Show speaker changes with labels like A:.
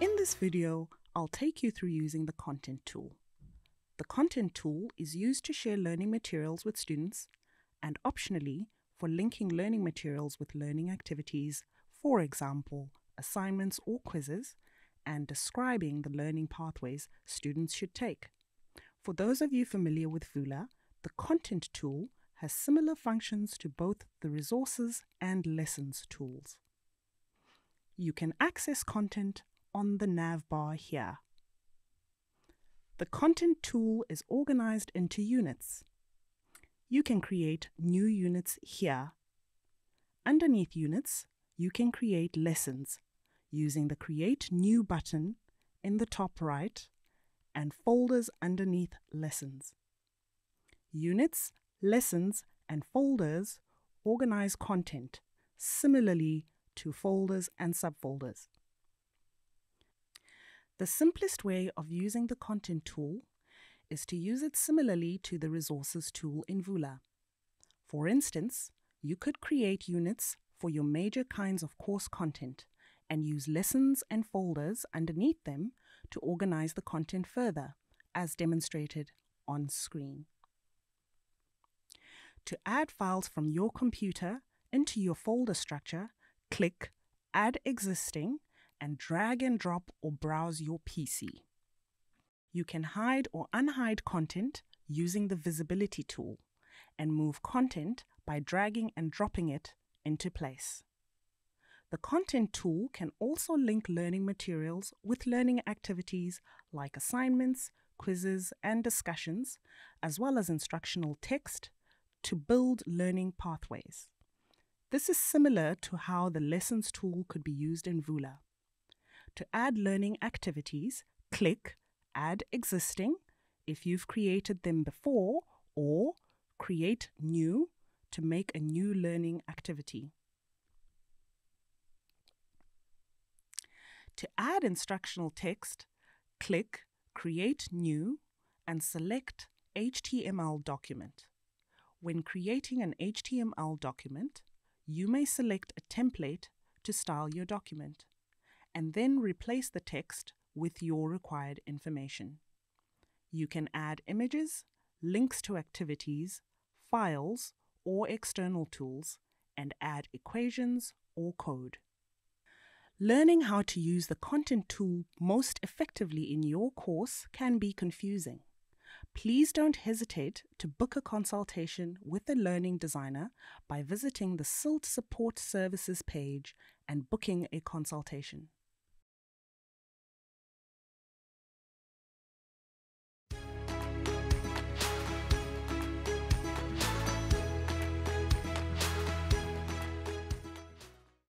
A: In this video, I'll take you through using the Content tool. The Content tool is used to share learning materials with students and optionally for linking learning materials with learning activities, for example, assignments or quizzes, and describing the learning pathways students should take. For those of you familiar with Vula, the Content tool has similar functions to both the Resources and Lessons tools. You can access content on the nav bar here. The Content tool is organized into units. You can create new units here. Underneath units, you can create lessons using the Create New button in the top right and folders underneath lessons. Units, lessons, and folders organize content similarly to folders and subfolders. The simplest way of using the Content tool is to use it similarly to the Resources tool in Vula. For instance, you could create units for your major kinds of course content and use lessons and folders underneath them to organize the content further, as demonstrated on screen. To add files from your computer into your folder structure, click Add Existing and drag and drop or browse your PC. You can hide or unhide content using the Visibility tool and move content by dragging and dropping it into place. The Content tool can also link learning materials with learning activities like assignments, quizzes, and discussions, as well as instructional text to build learning pathways. This is similar to how the Lessons tool could be used in Vula. To add learning activities, click Add Existing if you've created them before, or Create New to make a new learning activity. To add instructional text, click Create New and select HTML document. When creating an HTML document, you may select a template to style your document and then replace the text with your required information. You can add images, links to activities, files, or external tools, and add equations or code. Learning how to use the content tool most effectively in your course can be confusing. Please don't hesitate to book a consultation with a learning designer by visiting the CILT Support Services page and booking a consultation.